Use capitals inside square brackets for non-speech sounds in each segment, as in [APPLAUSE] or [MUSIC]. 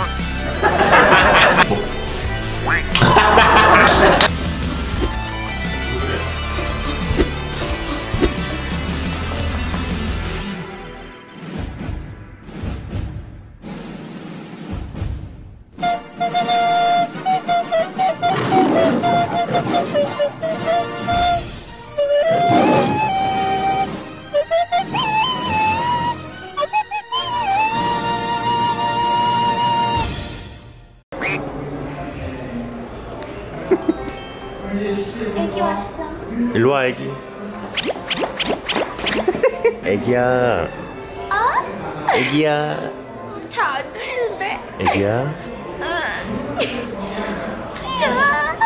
애기 일로 와 애기. 애기야. 애기야. 잘 안 들리는데? 애기야. 좋아.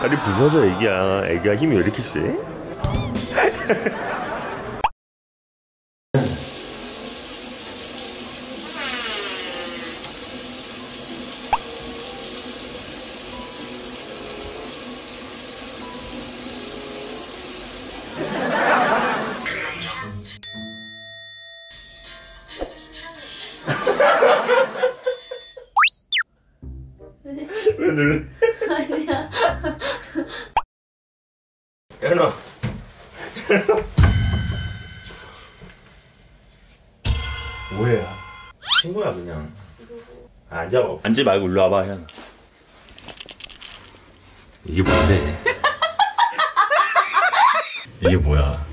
다리 부서져 애기야. 애기야 힘이 왜 이렇게 세? 연아 뭐야 친구야 그냥. 아, 앉아봐. 앉지 말고 일로 와봐 현아 이게 뭔데? 이게 뭐야?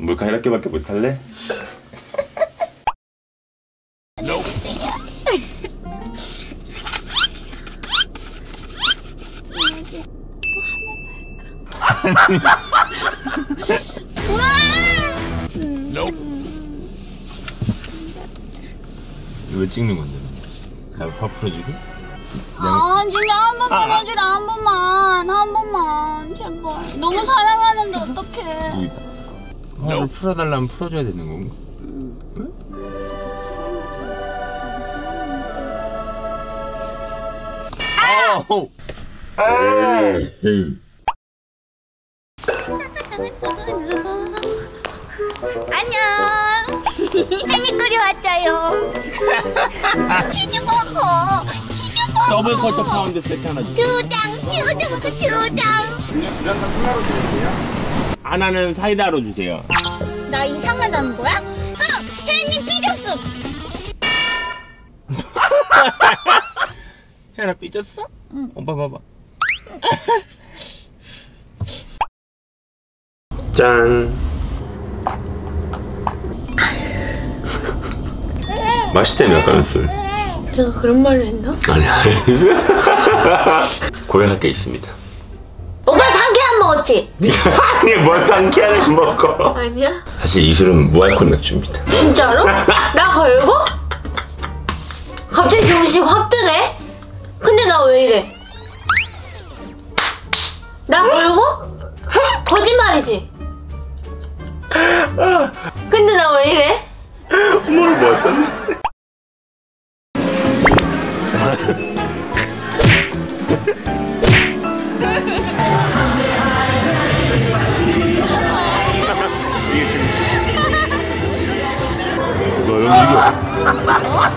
몰카 이렇게밖에 못할래? 왜 찍는 건데? 나화 풀어주게? 아, 진짜 한 번만 해주라, 한 번만. 한 번만. 제발. 너무 사랑하는데 어떡해. 화를 풀어달라면 풀어줘야 되는 건가? 아우! 안녕. 한입거리 왔자요. 치즈 먹어. 치즈 먹어. 더블 쿼터 파운드 세트 하나 주두 장, 치즈 먹어, 두 장. 하나는 사이다로 주세요. 나 이상하다는 거야? 응, 혜연님 삐졌어. [LAUGHS] 혜연아 삐졌어? 응. 오빠 봐봐. [LAUGHS] 짠. [LAUGHS] 맛있다며 아까 술. 내가 그런 말을 했나? 아니야. [LAUGHS] 고백할 게 있습니다. 오빠 안 먹었지? [LAUGHS] 아니 뭘 상쾌하게 먹어. 아니야. 사실 이 술은 무알콜 맥주입니다. 진짜로? 나 걸고? 갑자기 정신 확 드네? 근데 나 왜 이래? 나 걸고? 거짓말이지? 근데 나 왜 이래? 뭘 먹었던데? 이게 지금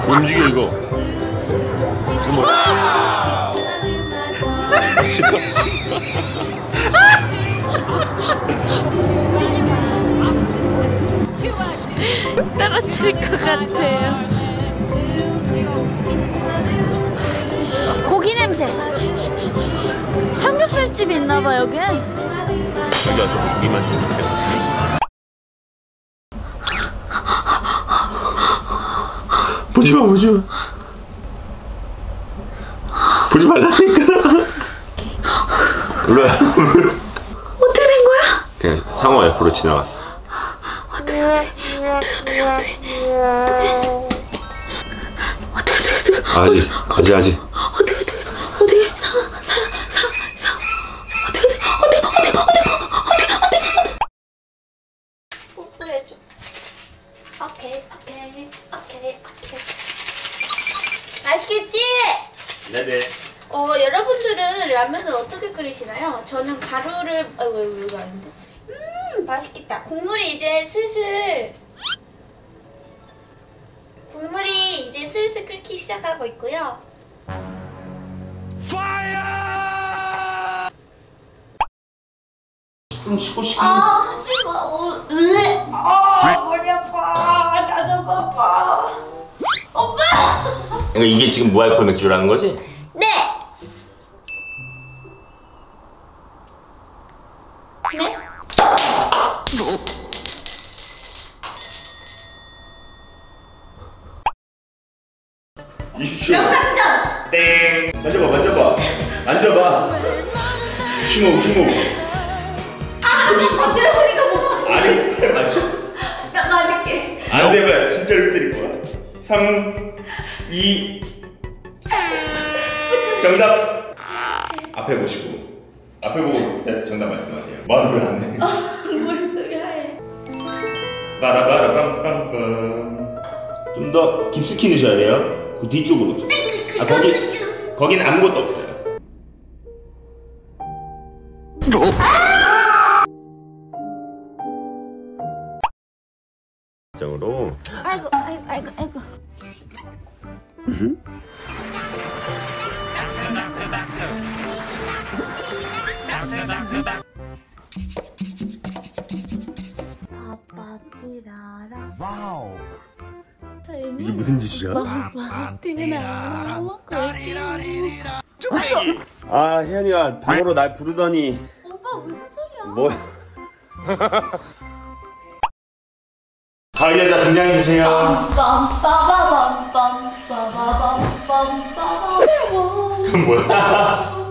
움직여 움직여 이거 씹어 [LAUGHS] 떨어질 것 같아요. 고기 냄새. 삼겹살집 있나봐 여기. 저기 와서 고기만 주세요 보지 마 보지 마 보지 말라니까 일로 와 어떻게 된 거야? 그냥 상어 옆으로 지나갔어 어떻게 어떻게 어떻게 어떻게 어떻게 아직 아직 아직 어떻게 어떻게 어떻게 사사사사 어떻게 어떻게 어떻게 어떻게 어떻게 어떻게 어떻게 뽀뽀해줘. 오케이 오케이 오케이 오케이. 맛있겠지? 네네 어 여러분들은 라면을 어떻게 끓이시나요? 저는 가루를 아이고 이거 아닌데. 음 맛있겠다. 국물이 이제 슬슬 국물이 이제 슬슬 끓기 시작하고 있고요. 좀 쉬고 쉬고. 아, 싫어. 어, 으. 아, 머리 아파. 나도 아파. 오빠. 그러니까 이게 지금 무알콜 맥주라는 거지? 20초. 명상전. 땡. 만져봐, 만져봐. 만져봐. 심호흡, 심호흡. 아, 엎드려 보니까 뭐가. 아니, 맞아. 나 맞을게. 안 되면 진짜로 때릴 거야. 3, 2. 정답. 앞에 보시고. 앞에 보고 정답 말씀하세요. 말을 안 해. 아, 빠라바라 빵빵빵. 좀 더 깊숙이 넣으셔야 돼요. 그 뒤쪽으로. 아 거기 거긴 아무것도 없어요. 정으로 아이고, 아이고, 아이고, 아이고. 빠빠띠라라 이게 무슨 짓이야? 아 혜연이가 방으로 날 부르더니 오빠 무슨 소리야? 뭐? [LAUGHS] 가을 여자 등장해 주세요. 빰빠바밤빰빠바밤빰빠바 그건 뭐야? [LAUGHS]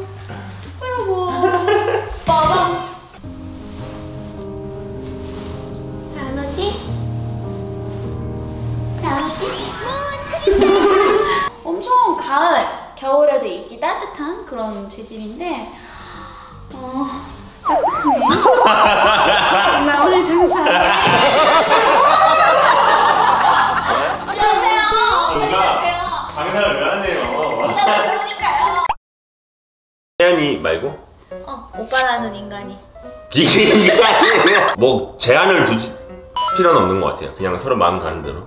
그런 재질인데 어, 따뜻하네 [LAUGHS] 나 오늘 장사 왜 하네요? 혜연이 말고 어, 오빠라는 인간이 아니에요. 뭐 제한을 두지 필요는 없는 것 같아요. 그냥 서로 마음 가는 대로.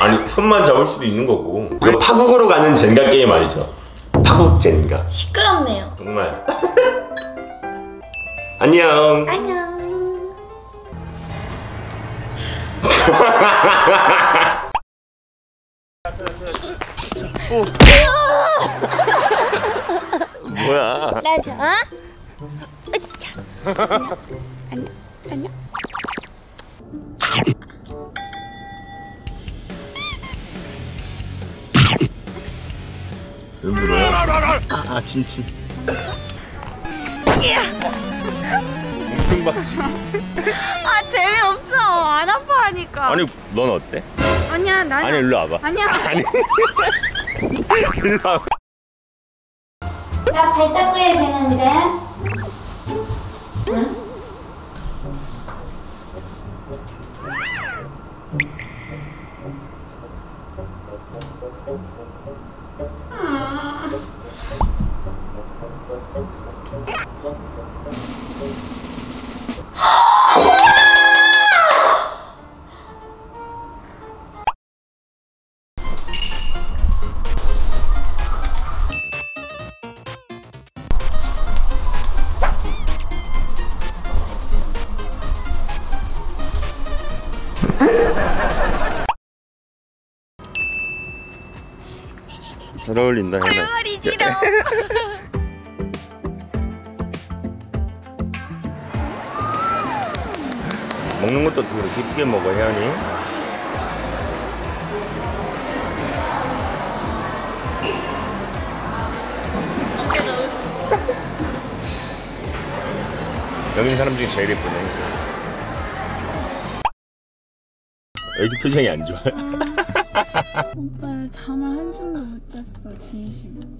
아니 손만 잡을 수도 있는 거고. 이거 파국으로 가는 젠가 게임 아니죠? 파국 젠가. 시끄럽네요 정말. 안녕. 안녕 뭐야? 나 자. 으차. 안녕. 안녕. 안녕. 요? 아, 침침. 뭉퉁박침. 아 재미없어. 안 아파하니까. 아니, 넌 어때? 아니야 나. 아니, 일로 와봐. 아니야. 아니. [LAUGHS] 일로 와봐. 나발 닦아야 되는데. 응? 잘 어울린다, 혜나. 머리지롱. [LAUGHS] [LAUGHS] 먹는 것도 되게 기쁘게 먹어, 혜연이. 여기 있는 사람 중에 제일 예쁘네. 애기 표정이 안 좋아. [LAUGHS] 오빠 잠을 한숨도 못 잤어 진심.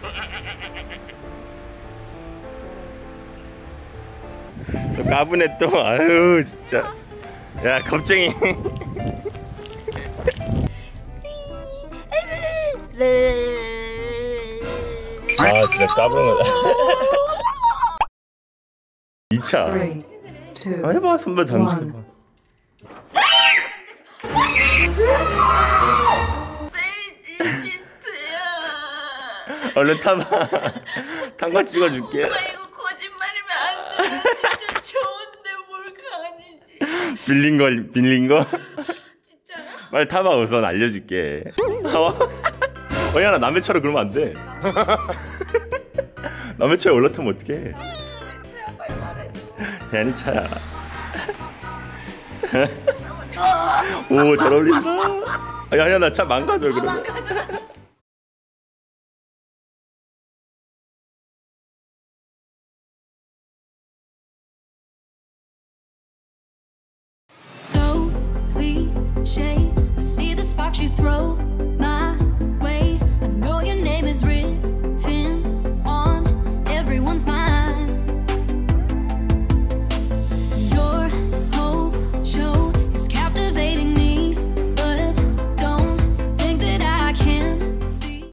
또 까부네 또. 아유, 진짜. 야, 겁쟁이. [LAUGHS] 아, 진짜 거다. 2차. two, 아, 해봐 선배 잠시. 해봐. 얼른 타봐 [LAUGHS] 탄거 찍어줄게 이거 거짓말이면 안 가니지. 빌린 거 빌린 거 진짜요? 빨리 타봐 우선 알려줄게 어? 어야나 남의 차로 그러면 안 돼 [LAUGHS] 남의 차에 올라타면 어떡해 차야 빨리 말해줘. 혜연이 차야 오 잘 어울린다 아, 야야 나 차 망가져 그러면 가져가.